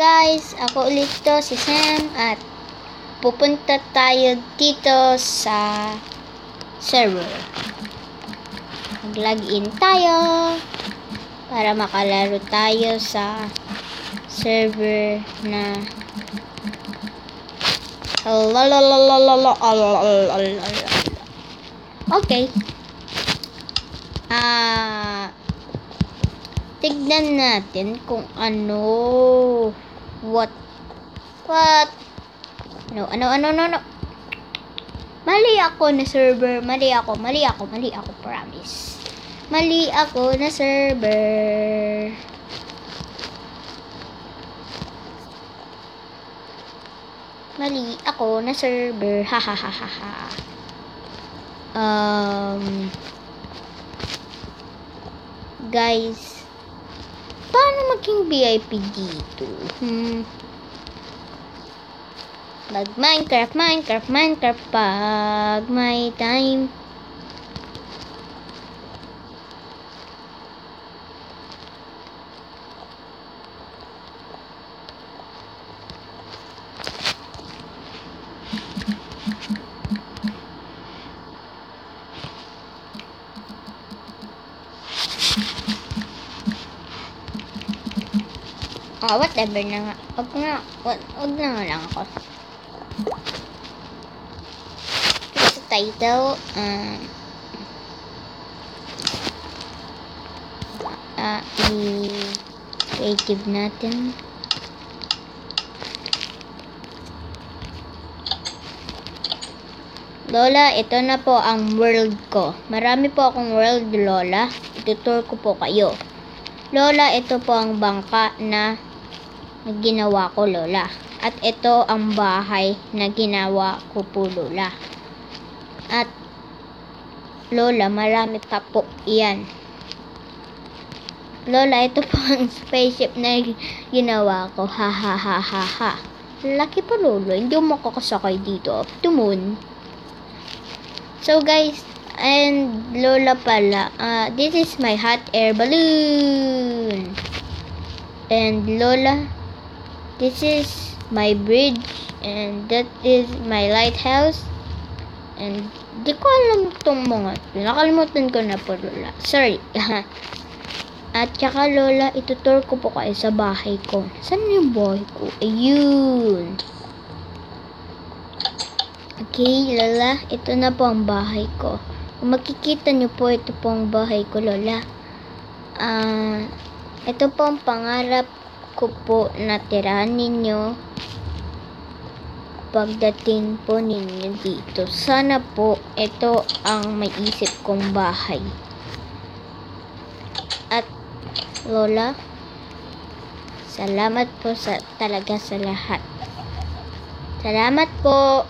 guys, ako ulit to si Sam at pupunta tayo dito sa server. Mag-login tayo para makalaro tayo sa server na Okay. Ah, tignan natin kung ano what what. No ano ano no no mali ako na server mali ako mali ako mali ako promise. Mali ako na server. Mali ako na server ha ha ha ha ha. Um guys paano maging VIP dito? Hmm. Mag Minecraft, Minecraft, Minecraft pag may time. Ah, whatever na nga. Wag na, wag, wag na nga lang ako. Sa title, um, ah, i-creative natin. Lola, ito na po ang world ko. Marami po akong world, Lola. Itutur ko po kayo. Lola, ito po ang bangka na na ginawa ko, Lola. At ito ang bahay na ginawa ko po, Lola. At, Lola, marami pa po iyan. Lola, ito po ang spaceship na ginawa ko. Ha, ha, ha, ha, ha. Laki pa, Lolo. Hindi mo makakasakay dito. Up to moon. So, guys, and Lola pala, uh, this is my hot air balloon. And Lola, this is my bridge and that is my lighthouse. And di ko alam itong mga nakalimutan ko na po lola. Sorry. At saka lola itutur ko po kayo sa bahay ko. Saan yung bahay ko? Ayun. Okay lola ito na po ang bahay ko. Kung makikita nyo po ito po ang bahay ko lola. Ah ito po ang pangarap ko po na tirahan ninyo pagdating po ninyo dito. Sana po ito ang may isip kong bahay. At Lola, salamat po sa talaga sa lahat. Salamat po.